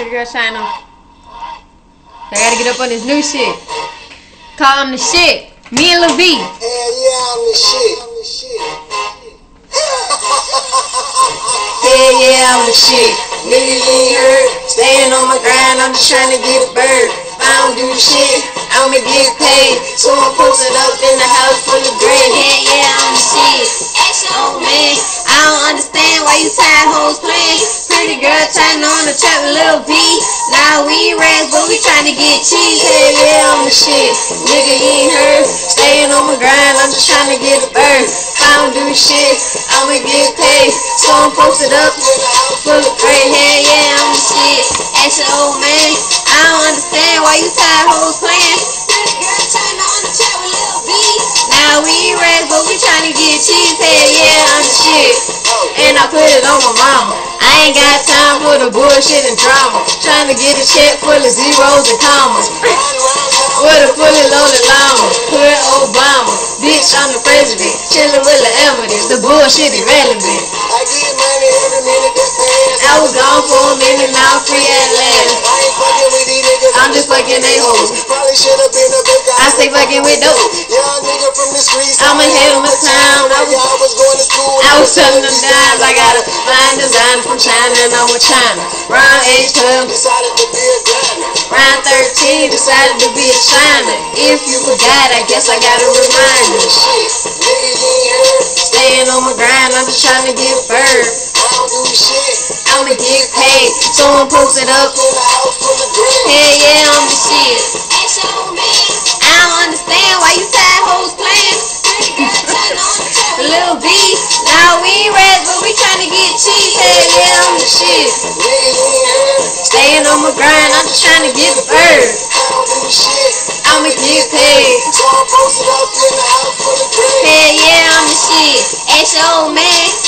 Pretty Girl Chinah. I gotta get up on this new shit. Call him the shit. Me and Lil V. Hell yeah, I'm the shit. I'm the shit. Hell yeah, I'm the shit. Nigga, you ain't heard. Staying on my grind, I'm just trying to get a bird. If I don't do shit, I'ma get paid. So I'm posted up in the house full of bread. Hell yeah, I'm the shit. Oh man, I don't understand why you tired hoes playing. Girl trying on the trap with Lil V. Now we rats, but we trying to get cheese. Hell yeah, I'm the shit. Nigga, you ain't heard. Staying on my grind, I'm just trying to get a bird. If I don't do shit, I'ma get paid. So I'm posted up full of bread. hair, yeah, I'm the shit. Ask your old man. I don't understand why you tired hoes playing. Now we rats, but we trying to get cheese. Hell yeah, I'm the shit. And I put it on my mama. I ain't got time for the bullshit and drama. Trying to get a check full of zeros and commas. With a fully loaded llama. Put Obama. Bitch, I'm the president. Chillin' with the evidence. The bullshit irrelevant. I get money every minute that pass. I was gone for a minute, now free at last. School. I was selling them. I got a fine designer from China and I'm with China. Round age 12, Decided to be a gunner. round 13, decided to be a China. If you forgot, I guess I gotta remind you. Shit, nigga, you ain't heard. Staying on my grind, I'm just trying to get shit. I'ma get paid, so I'm posted up. Hell yeah, to get cheese. Hell yeah, I'm the shit. Staying on my grind, I'm just trying to get bird. Do shit. I'ma get paid. The. Hell yeah, I'm the shit. Ask your old man.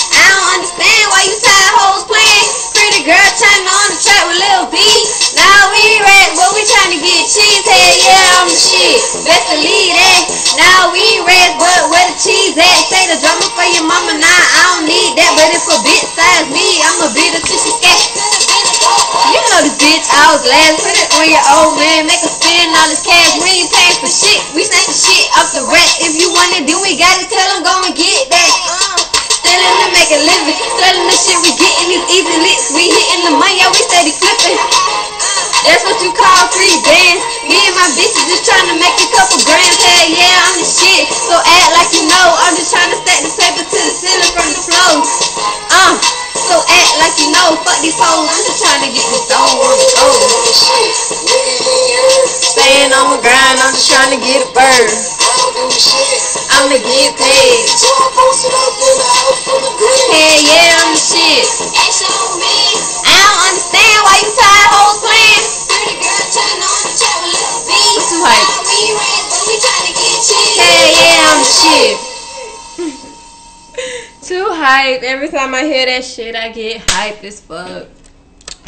Best believe that. Now we rats, but where the cheese at? Say the drama for your mama, nah, I don't need that. But if a bitch size me, I'ma beat her till she scat. You know this bitch, I was last. Put it on your old man, make her spend all this cash. We ain't paying for shit. We snatch the shit off the rack. If you want it, then we gotta tell him go and get that. Selling to make a living. Selling the shit we getting these easy licks. We hitting the money, yeah, we steady flipping. Call free bands. Me and my bitches just trying to make a couple grams. Hell yeah, I'm the shit. So act like you know. I'm just trying to stack this paper to the ceiling from the floor. Uh, so act like you know. Fuck these hoes. I'm just trying to get this on the ain't. Staying on my grind, I'm just trying to get a bird. I'ma get paid. The. Hell yeah, I'm the shit. Shit. Too hype. Every time I hear that shit, I get hype as fuck.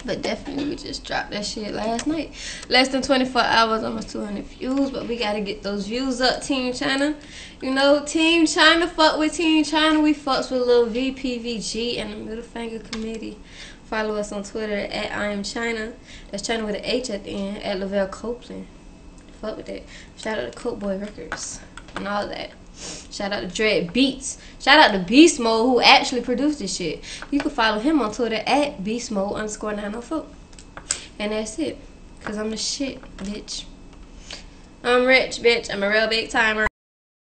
But definitely, we just dropped that shit last night. Less than 24 hours, almost 200 views. But we gotta get those views up, Team Chinah. You know, Team Chinah fuck with Team Chinah. We fucks with little VPVG and the Middle Finger Committee. Follow us on Twitter at I am Chinah. That's China with an H at the end. At Lavelle Copeland. Fuck with that. Shout out to Copeboy Records and all that. Shout out to Dread Beats. Shout out to Beast Mode who actually produced this shit. You can follow him on Twitter at Beast Mode underscore 904. And that's it. Cause I'm the shit, bitch. I'm rich, bitch. I'm a real big timer.